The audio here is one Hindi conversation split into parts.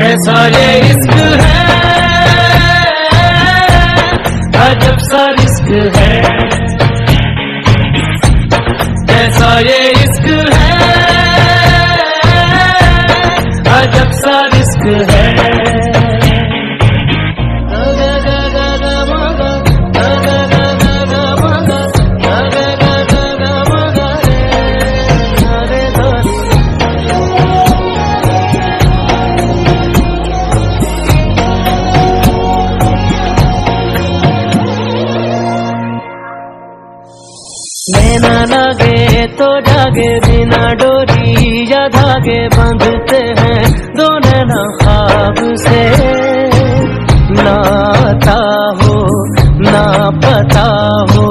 कैसा ये इश्क है। अजब सा रिस्क है। कैसा ये नैना लगे तो जागे, बिना डोरी या धागे बांधते हैं दोनों नैना खाब से नाता हो, ना पता हो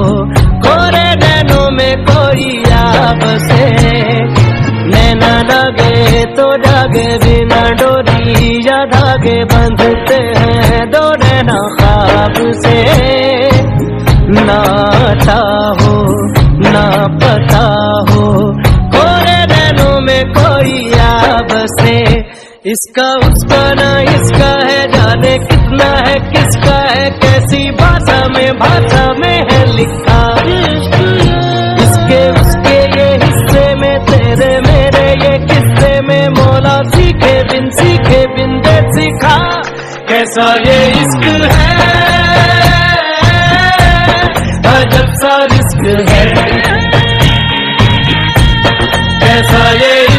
कोरे नैनों में कोई याब से। नैना लगे तो जागे, बिना डोरी या धागे बांधते हैं दोनों नैना खाब से नाता हो ना पता हो। कोरे नैनों में कोई आ बसे इसका, उसका ना इसका है, जाने कितना है, किसका है, कैसी भाषा में भाषा में है लिखा। इसके, उसके ये हिस्से में, तेरे, मेरे ये किस्से में, मोला सीखे बिन सीखे बिन दे सीखा कैसा ये इश्क है? जब सा रिस्क है। Messiah.